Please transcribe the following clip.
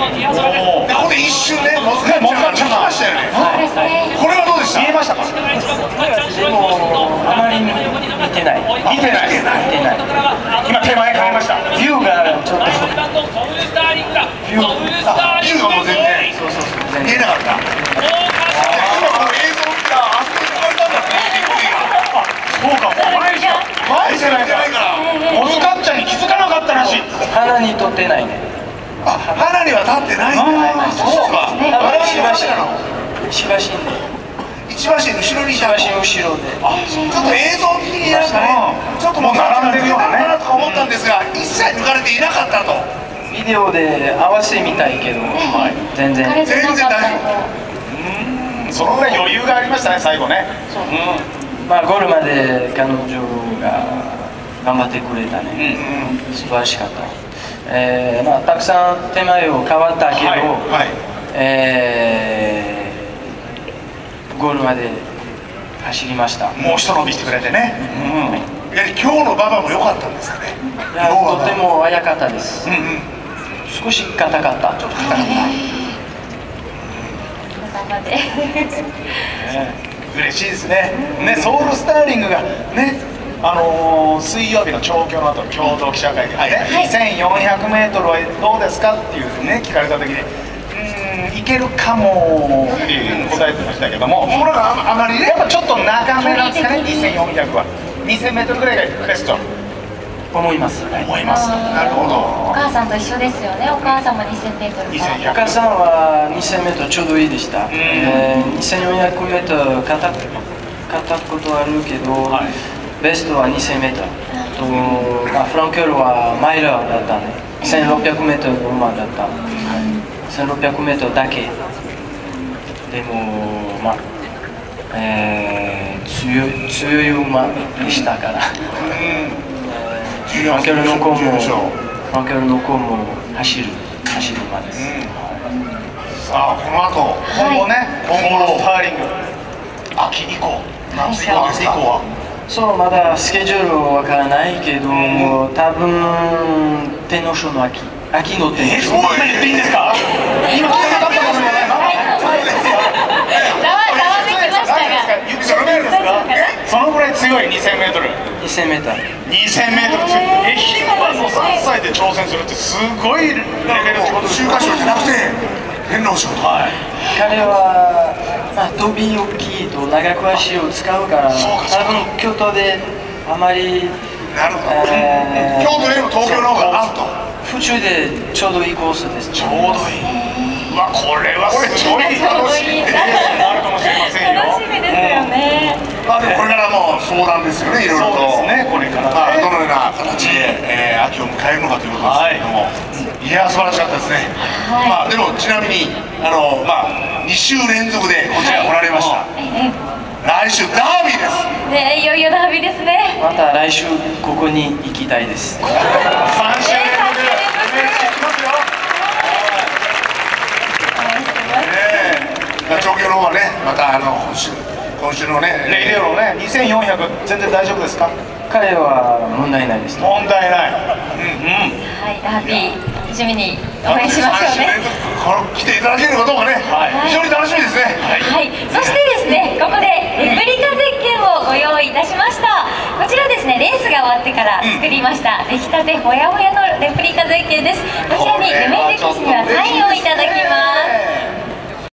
ここで一瞬ねモズカッチャが来ましたよねはいこれはどうでした見えましたかでもあまり見てない見てない見てない今手前変えましたビューがちょっとビューがもう全然そうそうそう見えなかった今この映像見たらあそこに生まれたんだってびっくりがそうかもう前じゃ前じゃないからモズカッチャに気づかなかったらしい。鼻に取ってないね。あ花には立ってないんだ。そうかあ我々しばしなのしばしんで一馬身後ろにいした。ばしの後ろでちょっと映像的になんかねちょっともう並んでるようなね。とか思ったんですが一切抜かれていなかったとビデオで合わせみたいけど、全然全然。大丈うん。そのぐらい余裕がありましたね最後ね。まあゴールまで彼女が頑張ってくれたね、うん。素晴らしかった、えーまあ、たくさん手前を変わったけど、はいはい。えーゴールまで走りました。もう一伸びしてくれてね。やはり今日の馬場も良かったんですかね。いやとても早かったです。うんうん。少し硬かった。ちょっと硬かっまで 嬉しいですね。ねソウルスターリングがねあのー水曜日の調教の後の共同記者会見で、ね 2400m はどうですかっていうね聞かれた時にうーんいけるかもっていう答えてましたけどもそれがああまりねやっぱちょっと長めなんですかね2400は。2000m ぐらいがベスト。た思います。思います。なるほど。お母さんと一緒ですよね。お母さんも 2000m 2100お母さんは 2000m ちょうどいいでした、えー 2400m 勝った勝ったことあるけど、はいベストは 2000m と、まあ、フランケルはマイラーだったね。1600m の馬だった、1600m だけ。でもまあえー強い強い馬でしたから、えーフランケルの子もフランケルの子も走る走る馬です、さあこの後今後ね、はい今後のスターリング。秋以降夏以降はい。ですかそうまだスケジュールわからないけども多分天皇賞の秋。秋の天皇賞えそんな言っていいんですか？今聞かなかったかもしれない。なざわざわめきましたが。言ってるんですかそのぐらい強い？2000m 2000m 2000m 強いえ牝馬の3歳で挑戦するってすごいレベルってことです週刊賞じゃなくて天皇賞はい。彼は、まあ、飛び大きいと長く足を使うからそうかそうか。多分京都であまりなるほど。えー京都よりも東京の方が合うと。府中でちょうどいいコースですちょうどいい。うわこれはすごい。ちょうどいい。あるかもしれませんよ。楽しみですよね。まあでもこれからもう相談ですよねいろいろと。そうですねこれからね。まあどのような形で、えー秋を迎えるのかということですけれども、い、や素晴らしかったですね、はい。まあでもちなみにあのまあ2週連続でこちら来られました、来週ダービーです。ねいよいよダービーですね。また来週ここに行きたいです。3週連続 NHK 来ますよ。ねえ。調教の方はねまたあの今週今週のねレイデオのね2400全然大丈夫ですか？彼は問題ないです問題ない。はいダービー楽しみに応援しましょう3週ね。来ていただけるかどうかね、はい。非常に楽しみですね、はい、そしてですね、ここでレプリカゼッケンをご用意いたしました。こちらですね、レースが終わってから作りました、出来たてほやほやのレプリカゼッケンです。こちらにルメイル騎士にはサイ